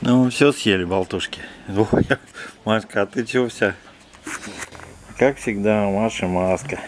Ну, все съели, болтушки. Ой, Машка, а ты чего вся? Как всегда, Маша маска.